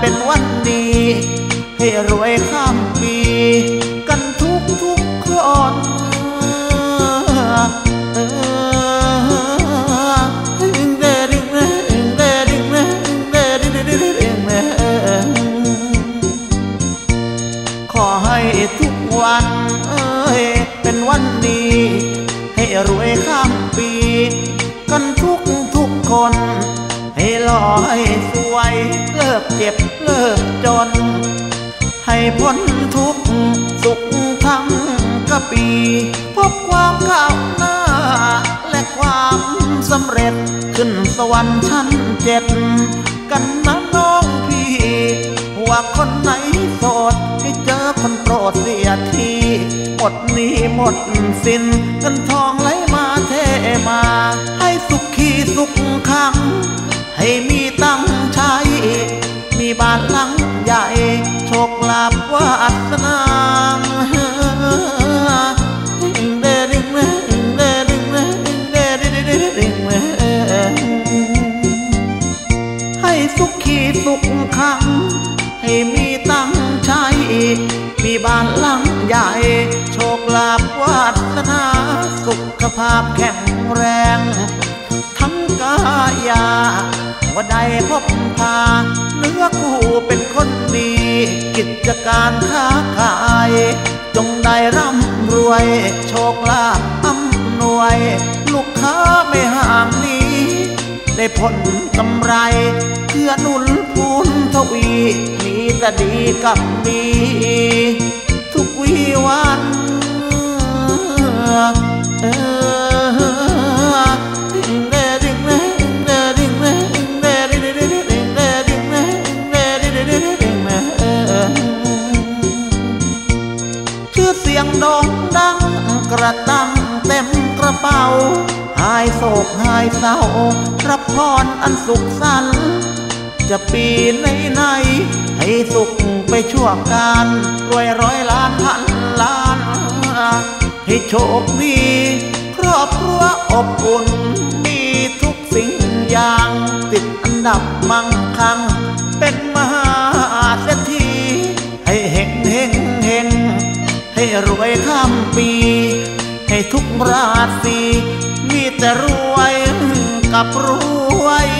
เป็นวันดี ให้รวยข้ามปี กันทุกทุกคนเออเดริงเดริงเดริงเดริงเดริงเดขอให้ทุกวันเอ้ยเป็นวันดี ให้รวยข้ามปี กันทุกทุกคน ลอให้สวย เลิกเจ็บเลิกจน ให้พ้นทุกสุขทั้งกะปี พบความก้าวหน้า และความสำเร็จขึ้นสวรรค์ชั้นเจ็ด กันนะน้องพี่ ว่าคนไหนโสดให้เจอคนโปรดเสียทีหมดนี้หมดสินเงินทองไหลมาเทมา ให้สุขขีสุขขัง ให้มีตังใช้ มีบ้านหลังใหญ่ โชคลาภวาสนาเดริงเดริงเดริงเดริงเดริงให้สุขขีสุขขัง ให้มีตังใช้ มีบ้านหลังใหญ่ โชคลาภวาสนา สุขภาพแข็งแรง ว่าได้พบพาเนื้อคู่เป็นคนดี กิจการค้าขาย จงได้ร่ำรวย โชคลาภอำนวย ลูกค้าไม่ห่างนี้ ได้ผลกำไรเพื่อนุนพูนทวีมีแต่ดีกับดี ยงด่งดังกระตังเต็มกระเป๋า หายโศกหายเศร้ารับพรอันสุขสันจะปีไหนไหนให้สุขไปชั่วการรวยร้อยล้านพันล้าน ให้โชคดีครอบครัวอบอุ่น มีทุกสิ่งอย่าง ติดอันดับมั่งคั่ง ให้รวยข้ามปี ให้ทุกราศีมีแต่รวยกับรวย